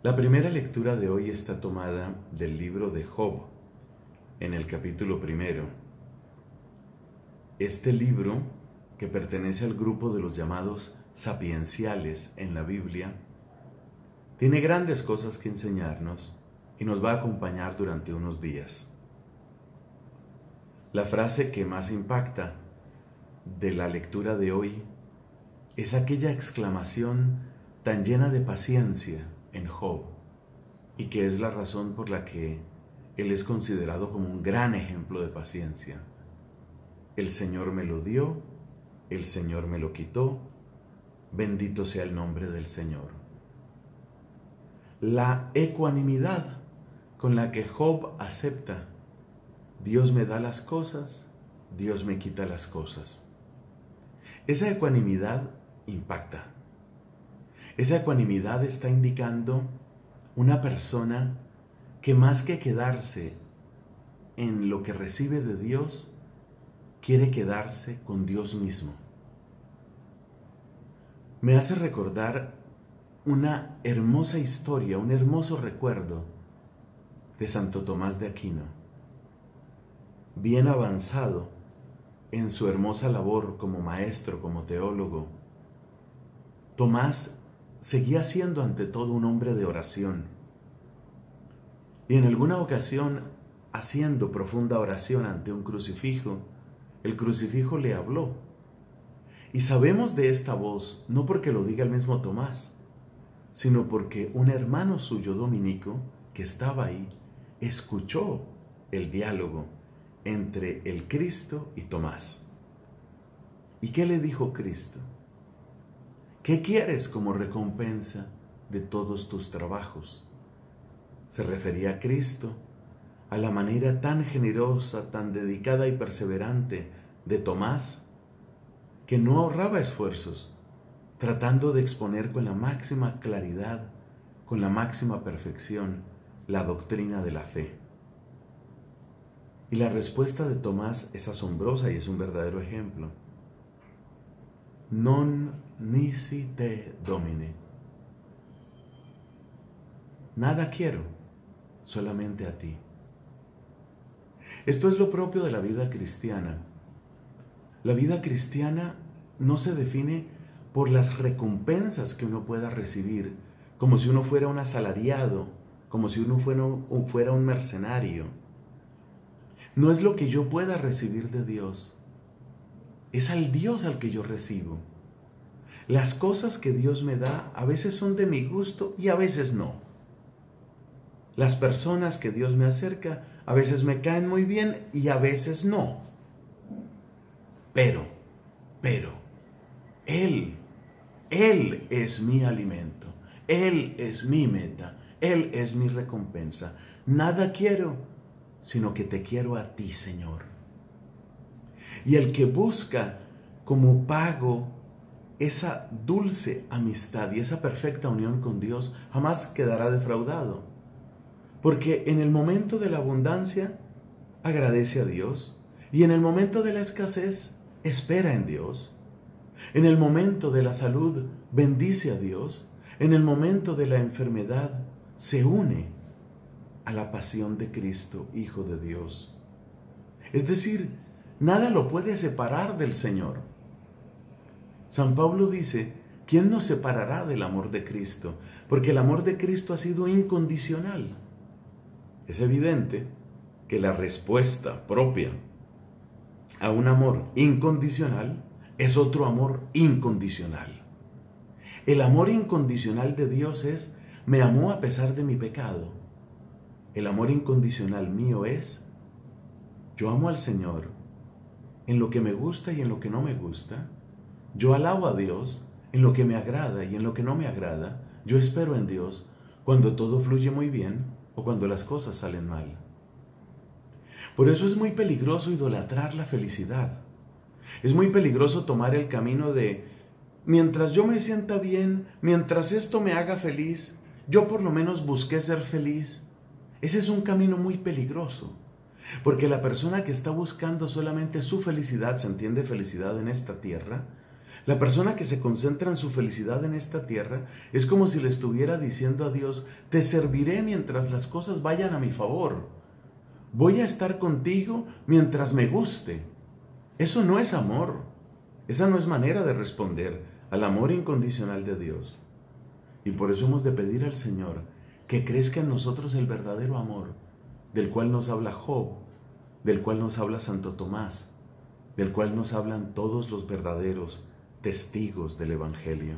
La primera lectura de hoy está tomada del libro de Job, en el capítulo primero. Este libro, que pertenece al grupo de los llamados sapienciales en la Biblia, tiene grandes cosas que enseñarnos y nos va a acompañar durante unos días. La frase que más impacta de la lectura de hoy es aquella exclamación tan llena de paciencia en Job y que es la razón por la que él es considerado como un gran ejemplo de paciencia. El Señor me lo dio, el Señor me lo quitó, bendito sea el nombre del Señor. La ecuanimidad con la que Job acepta, Dios me da las cosas, Dios me quita las cosas. Esa ecuanimidad impacta. Esa ecuanimidad está indicando una persona que más que quedarse en lo que recibe de Dios, quiere quedarse con Dios mismo. Me hace recordar una hermosa historia, un hermoso recuerdo de Santo Tomás de Aquino, bien avanzado en su hermosa labor como maestro, como teólogo. Tomás seguía siendo ante todo un hombre de oración. Y en alguna ocasión, haciendo profunda oración ante un crucifijo, el crucifijo le habló. Y sabemos de esta voz no porque lo diga el mismo Tomás, sino porque un hermano suyo dominico que estaba ahí escuchó el diálogo entre el Cristo y Tomás. ¿Y qué le dijo Cristo? ¿Qué quieres como recompensa de todos tus trabajos? Se refería a Cristo, a la manera tan generosa, tan dedicada y perseverante de Tomás, que no ahorraba esfuerzos, tratando de exponer con la máxima claridad, con la máxima perfección, la doctrina de la fe. Y la respuesta de Tomás es asombrosa y es un verdadero ejemplo. Non nisi te domine. Nada quiero, solamente a ti. Esto es lo propio de la vida cristiana. La vida cristiana no se define por las recompensas que uno pueda recibir, como si uno fuera un asalariado, como si uno fuera fuera un mercenario. No es lo que yo pueda recibir de Dios, es al Dios al que yo recibo. Las cosas que Dios me da a veces son de mi gusto y a veces no. Las personas que Dios me acerca a veces me caen muy bien y a veces no. Pero, pero, Él, Él es mi alimento, Él es mi meta, Él es mi recompensa. Nada quiero, sino que te quiero a ti, Señor. Y el que busca como pago esa dulce amistad y esa perfecta unión con Dios jamás quedará defraudado. Porque en el momento de la abundancia agradece a Dios y en el momento de la escasez espera en Dios. En el momento de la salud bendice a Dios. En el momento de la enfermedad se une a la pasión de Cristo, Hijo de Dios. Es decir, nada lo puede separar del Señor. San Pablo dice, ¿quién nos separará del amor de Cristo? Porque el amor de Cristo ha sido incondicional. Es evidente que la respuesta propia a un amor incondicional es otro amor incondicional. El amor incondicional de Dios es, me amó a pesar de mi pecado. El amor incondicional mío es, yo amo al Señor en lo que me gusta y en lo que no me gusta, yo alabo a Dios en lo que me agrada y en lo que no me agrada. Yo espero en Dios cuando todo fluye muy bien o cuando las cosas salen mal. Por eso es muy peligroso idolatrar la felicidad. Es muy peligroso tomar el camino de, mientras yo me sienta bien, mientras esto me haga feliz, yo por lo menos busqué ser feliz. Ese es un camino muy peligroso. Porque la persona que está buscando solamente su felicidad, se entiende felicidad en esta tierra, La persona que se concentra en su felicidad en esta tierra es como si le estuviera diciendo a Dios, te serviré mientras las cosas vayan a mi favor. Voy a estar contigo mientras me guste. Eso no es amor. Esa no es manera de responder al amor incondicional de Dios. Y por eso hemos de pedir al Señor que crezca en nosotros el verdadero amor, del cual nos habla Job, del cual nos habla Santo Tomás, del cual nos hablan todos los verdaderos testigos del Evangelio.